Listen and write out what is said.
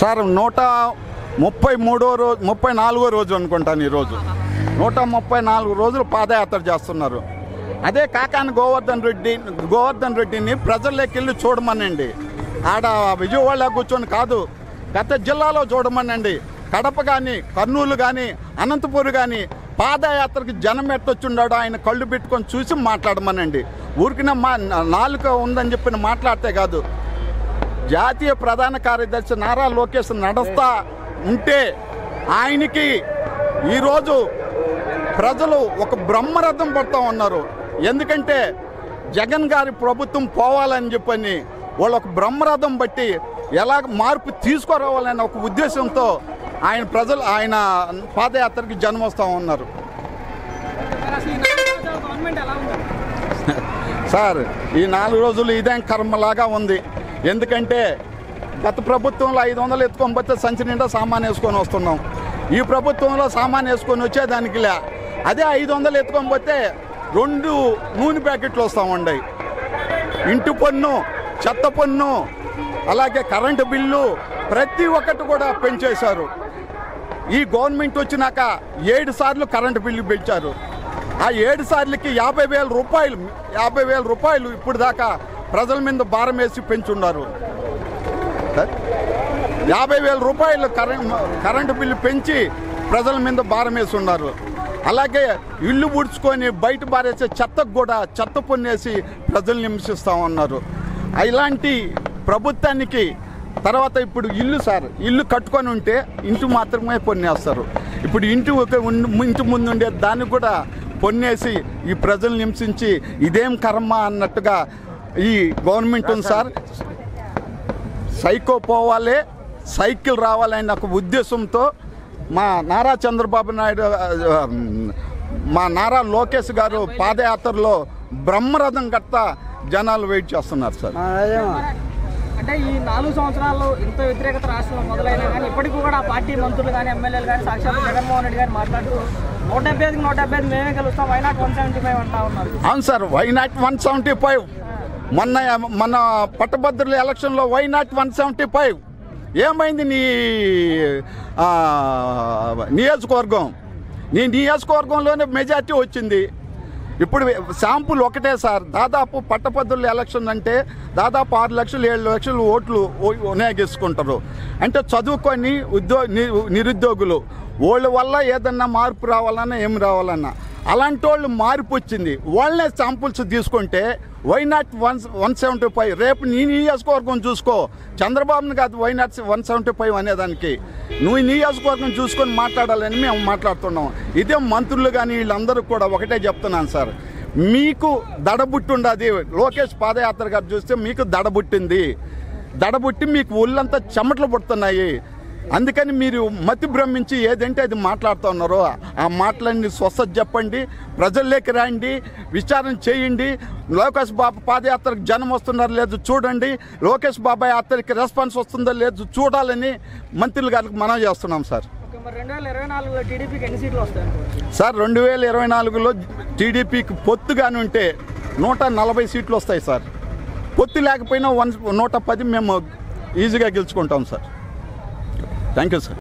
Sir నూట ముప్పై మూడో రోజు ముప్పై నాలుగో రోజు అనుకుంటాను ఈరోజు. నూట ముప్పై నాలుగు రోజులు పాదయాత్ర చేస్తున్నారు. అదే కాకాని గోవర్ధన్ రెడ్డి గోవర్ధన్ రెడ్డిని ప్రజల్లోకెళ్ళి చూడమనండి. ఆడ విజయవాడ కూర్చొని కాదు గత జిల్లాలో చూడమనండి. కడప కానీ కర్నూలు కానీ అనంతపూర్ కానీ పాదయాత్రకి జనం ఎట్టొచ్చుండాడు ఆయన కళ్ళు పెట్టుకొని చూసి మాట్లాడమనండి. ఊరికిన మా నాలుక ఉందని చెప్పిన మాట్లాడితే కాదు జాతీయ ప్రధాన కార్యదర్శి నారా లోకేష్ నడుస్తా ఉంటే ఆయనకి ఈరోజు ప్రజలు ఒక బ్రహ్మరథం పడుతూ ఉన్నారు. ఎందుకంటే జగన్ గారి ప్రభుత్వం పోవాలని చెప్పని వాళ్ళు ఒక బ్రహ్మరథం బట్టి ఎలా మార్పు తీసుకురావాలనే ఒక ఉద్దేశంతో ఆయన ప్రజలు ఆయన పాదయాత్రకి జన్మస్తూ ఉన్నారు. సార్ ఈ నాలుగు రోజులు ఇదేం కర్మలాగా ఉంది. ఎందుకంటే గత ప్రభుత్వంలో ఐదు వందలు ఎత్తుకొని పోతే సంచి నిండా సామాన్ వేసుకొని వస్తున్నాం. ఈ ప్రభుత్వంలో సామాన్ వేసుకొని వచ్చేదానికి లే. అదే ఐదు వందలు ఎత్తుకొని పోతే రెండు నూనె ప్యాకెట్లు వస్తూ ఉన్నాయి ఇంటి పన్ను చెత్త పన్ను అలాగే కరెంటు బిల్లు ప్రతి ఒక్కటి కూడా పెంచేశారు. ఈ గవర్నమెంట్ వచ్చినాక ఏడు సార్లు కరెంటు బిల్లు పెంచారు. ఆ ఏడు సార్లకి యాభై వేల రూపాయలు యాభై వేల రూపాయలు ఇప్పుడు దాకా ప్రజల మీద భారం వేసి పెంచున్నారు. యాభై వేల రూపాయలు కరెంట్ కరెంటు బిల్లు పెంచి ప్రజల మీద భారం వేసి ఉన్నారు అలాగే ఇల్లు పుడుచుకొని బయట బారేసే చెత్తకు కూడా చెత్త పొన్నేసి ప్రజలు హింసిస్తూ ఉన్నారు. ఇలాంటి ప్రభుత్వానికి తర్వాత ఇప్పుడు ఇల్లు సార్ ఇల్లు కట్టుకొని ఉంటే ఇంటి మాత్రమే పొన్నేస్తారు. ఇప్పుడు ఇంటి ఒక ఇంటి ముందు ఉండే దాన్ని కూడా పొన్నేసి ఈ ప్రజలు హింసించి ఇదేం కర్మ అన్నట్టుగా ఈ గవర్నమెంట్ ఉంది సార్. సైకో పోవాలి సైకిల్ రావాలనే ఒక ఉద్దేశంతో మా నారా చంద్రబాబు నాయుడు మా నారా లోకేష్ గారు పాదయాత్రలో బ్రహ్మరథం గట్ట జనాలు వెయిట్ చేస్తున్నారు సార్. అంటే ఈ నాలుగు సంవత్సరాల్లో ఇంత వ్యతిరేకత రాష్ట్రంలో మొదలైనా కానీ ఇప్పటికీ కూడా పార్టీ మంత్రులు కానీ ఎమ్మెల్యేలు కానీ సాక్షాత్ జగన్మోహన్ రెడ్డి గారు మాట్లాడుతూ నూట డెబ్బై ఐదుకి నూట డెబ్బై ఐదు మేమే గెలుస్తాం why not one seventy five అంటా ఉన్నారు. అవును sir why not one seventy five మొన్న మన పట్టభద్రుల ఎలక్షన్లో why not one seventy five? ఏమైంది నీ నియోజకవర్గం? నీ నియోజకవర్గంలోనే మెజార్టీ వచ్చింది. ఇప్పుడు శాంపుల్ ఒకటే సార్. దాదాపు పట్టభద్రుల ఎలక్షన్ అంటే దాదాపు ఆరు లక్షలు ఏడు లక్షలు ఓట్లు ఓ- వినియోగించుకుంటారు అంటే చదువుకొని ఉద్యో ని- నిరుద్యోగులు. వాళ్ళ వల్ల ఏదన్నా మార్పు రావాలన్నా ఏం రావాలన్నా. అలాంటి వాళ్ళు మార్పు వచ్చింది. వాళ్ళనే శాంపుల్స్ తీసుకుంటే why not one one seventy five రేపు నీ నియోజకవర్గం చూసుకో. చంద్రబాబుని కాదు why not one seventy five అనేదానికి. నువ్వు నియోజకవర్గం చూసుకొని మాట్లాడాలని మేము మాట్లాడుతున్నాం. ఇదే మంత్రులు కానీ వీళ్ళందరూ కూడా ఒకటే చెప్తున్నాను సార్. మీకు దడబుట్టుండది లోకేష్ పాదయాత్ర గారు చూస్తే మీకు దడబుట్టింది. దడబుట్టి మీకు ఒళ్ళంతా చెమటలు పుడుతున్నాయి. అందుకని మీరు మతి భ్రమించి ఏదంటే అది మాట్లాడుతున్నారు ఆ మాటలన్నీ స్వస్థత చెప్పండి ప్రజల్లోకి రండి విచారణ చేయండి. లోకేష్ బాబు పాదయాత్రకు జనం వస్తున్నారు లేదు చూడండి. లోకేష్ బాబా యాత్రకి రెస్పాన్స్ వస్తుందో లేదు చూడాలని మంత్రులు గారికి మనం చేస్తున్నాం సార్. సార్ రెండు వేల ఇరవై నాలుగులో టీడీపీకి పొత్తుగాని ఉంటే నూట నలభై సీట్లు వస్తాయి సార్. పొత్తు లేకపోయినా వన్ నూట పది మేము ఈజీగా గెలుచుకుంటాం సార్. Thank Danke.